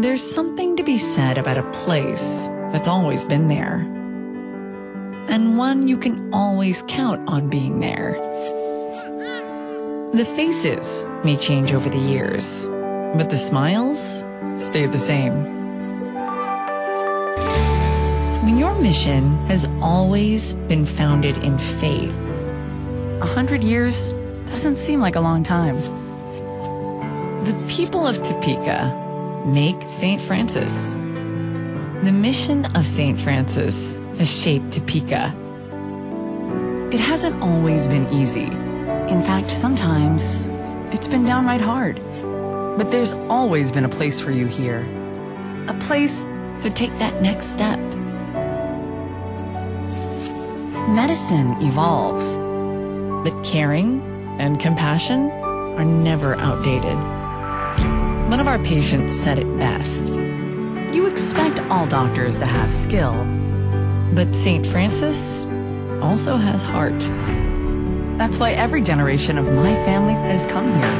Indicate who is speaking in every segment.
Speaker 1: There's something to be said about a place that's always been there, and one you can always count on being there. The faces may change over the years, but the smiles stay the same. When your mission has always been founded in faith, a hundred years doesn't seem like a long time. The people of Topeka make St. Francis. The mission of St. Francis has shaped Topeka. It hasn't always been easy. In fact, sometimes it's been downright hard. But there's always been a place for you here. A place to take that next step. Medicine evolves, but caring and compassion are never outdated. One of our patients said it best. You expect all doctors to have skill, but St. Francis also has heart. That's why every generation of my family has come here.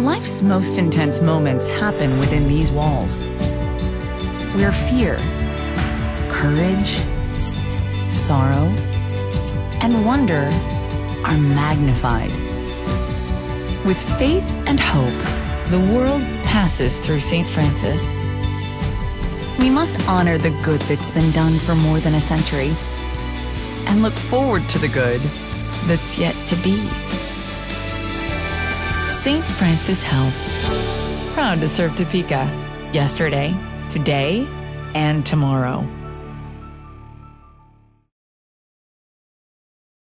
Speaker 1: Life's most intense moments happen within these walls, where fear, courage, sorrow, and wonder are magnified. With faith and hope, the world passes through St. Francis. We must honor the good that's been done for more than a century and look forward to the good that's yet to be. St. Francis Health. Proud to serve Topeka yesterday, today, and tomorrow.